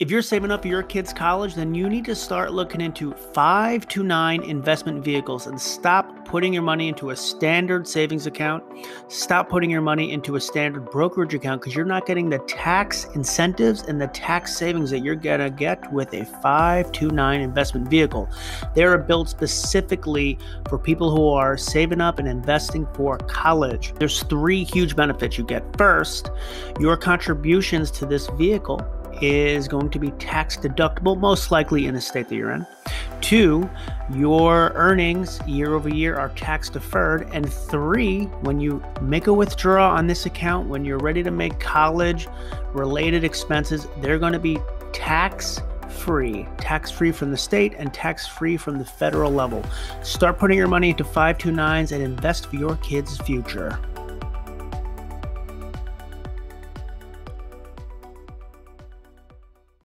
If you're saving up for your kids' college, then you need to start looking into 529 investment vehicles and stop putting your money into a standard savings account. Stop putting your money into a standard brokerage account because you're not getting the tax incentives and the tax savings that you're going to get with a 529 investment vehicle. They are built specifically for people who are saving up and investing for college. There's three huge benefits you get. First, your contributions to this vehicle is going to be tax deductible, most likely in the state that you're in. Two, your earnings year over year are tax deferred. And three, when you make a withdrawal on this account, when you're ready to make college related expenses, they're going to be tax free, tax free from the state and tax free from the federal level. Start putting your money into 529s and invest for your kids' future.